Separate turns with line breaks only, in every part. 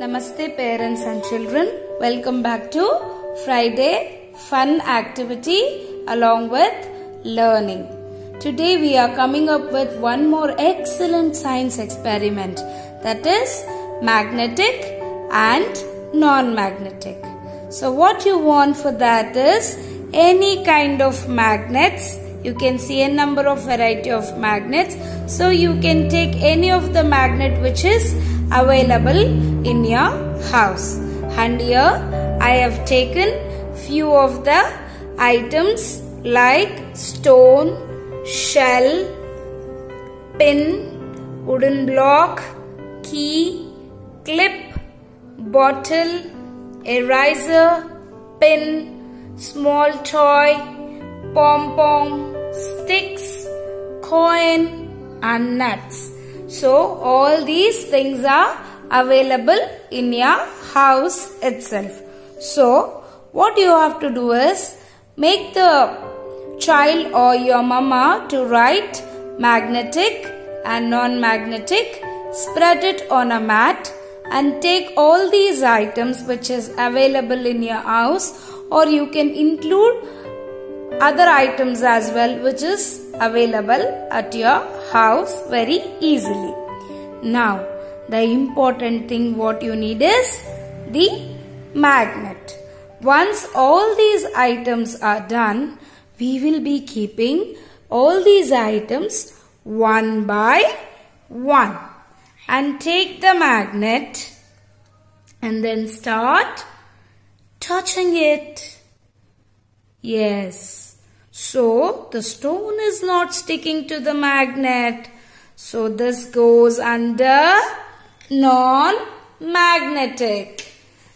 Namaste parents and children. Welcome back to Friday fun activity along with learning. Today we are coming up with one more excellent science experiment that is magnetic and non-magnetic. So what you want for that is any kind of magnets you can see a number of variety of magnets so you can take any of the magnet which is available in your house and here I have taken few of the items like stone, shell, pin, wooden block, key, clip, bottle, eraser, pin, small toy, pom-pom, sticks, coin and nuts. So all these things are available in your house itself. So what you have to do is make the child or your mama to write magnetic and non-magnetic, spread it on a mat and take all these items which is available in your house or you can include other items as well which is available at your house very easily. Now the important thing what you need is the magnet. Once all these items are done, we will be keeping all these items one by one and take the magnet and then start touching it. Yes. So the stone is not sticking to the magnet. So this goes under non-magnetic.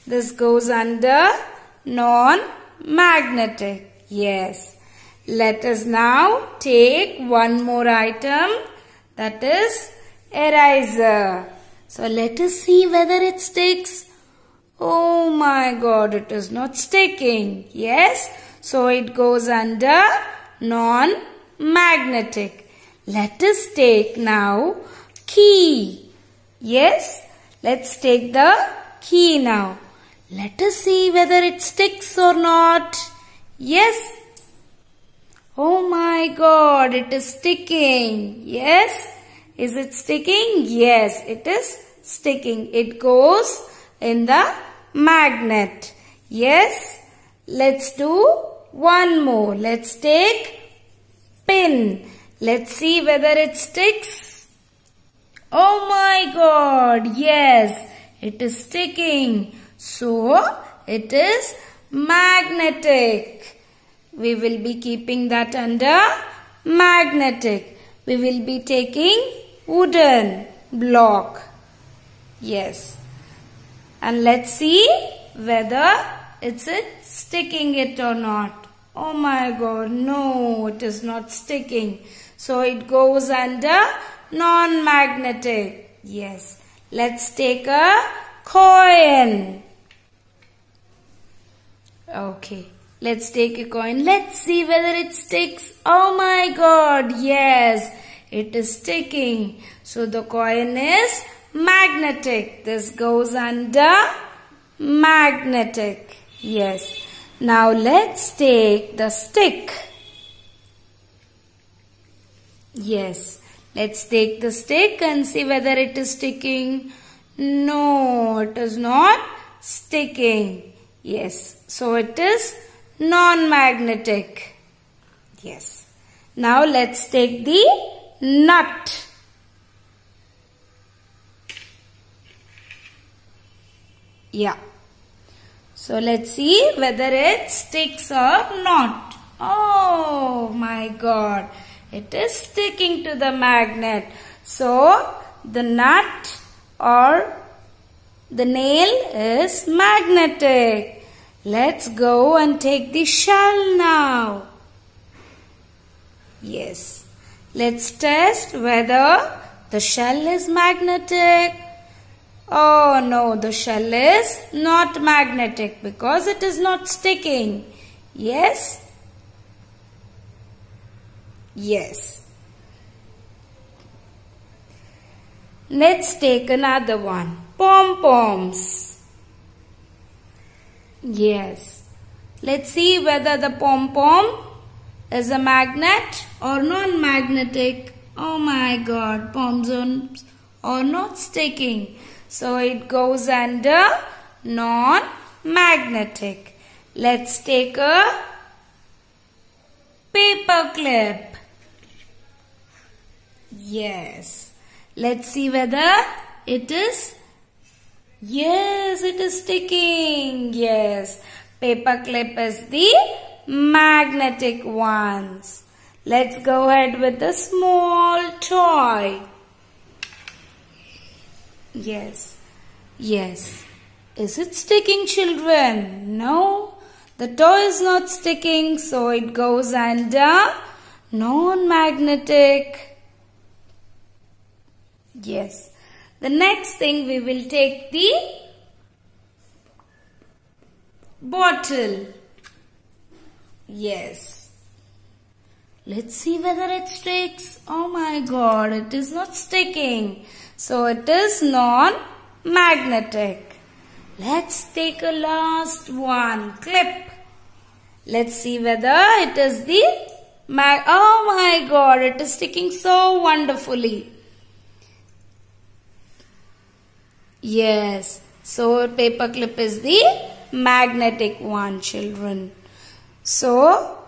This goes under non-magnetic. Yes. Let us now take one more item that is eraser. So let us see whether it sticks. Oh my god, it is not sticking. Yes. So it goes under non-magnetic. Let us take now key. Yes. Let's take the key now. Let us see whether it sticks or not. Yes. Oh my god, it is sticking. Yes. Is it sticking? Yes, it is sticking. It goes in the magnet. Yes. Let's do one more. Let's take pin. Let's see whether it sticks. Oh my god. Yes, it is sticking. So, it is magnetic. We will be keeping that under magnetic. We will be taking wooden block. Yes. And let's see whether it's it sticking it or not. Oh my god, no, it is not sticking. So it goes under non-magnetic. Yes. Let's take a coin. Okay. Let's take a coin. Let's see whether it sticks. Oh my god. Yes. It is sticking. So the coin is magnetic. This goes under magnetic. Yes. Now let's take the stick. Yes. Let's take the stick and see whether it is sticking. No, it is not sticking. Yes. So it is non-magnetic. Yes. Now let's take the nut. Yeah. So let's see whether it sticks or not. Oh my god. It is sticking to the magnet. So the nut or the nail is magnetic. Let's go and take the shell now. Yes. Let's test whether the shell is magnetic. Oh no, the shell is not magnetic because it is not sticking. Yes? Yes. Let's take another one. pom-poms. Yes. Let's see whether the pom-pom is a magnet or non-magnetic. Oh my god, pom-poms are not sticking. So it goes under non-magnetic. Let's take a paper clip. Yes. Let's see whether it is. Yes, it is sticking. Yes. Paper clip is the magnetic ones. Let's go ahead with the small toy. Yes. Yes. Is it sticking children? No. The toy is not sticking so it goes under uh, non-magnetic. Yes. The next thing we will take the bottle. Yes. Let's see whether it sticks. Oh my god, it is not sticking. So it is non-magnetic. Let's take a last one. Clip. Let's see whether it is the mag. Oh my god, it is sticking so wonderfully. Yes. So paper clip is the magnetic one children. So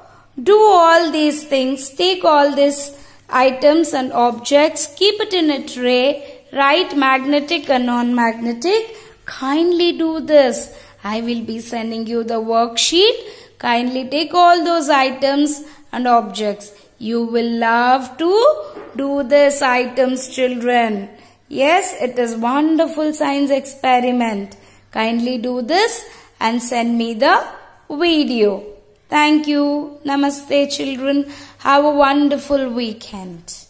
do all these things. Take all these items and objects. Keep it in a tray. Write magnetic and non-magnetic. Kindly do this. I will be sending you the worksheet. Kindly take all those items and objects. You will love to do this items children. Yes, it is wonderful science experiment. Kindly do this and send me the video. Thank you. Namaste children. Have a wonderful weekend.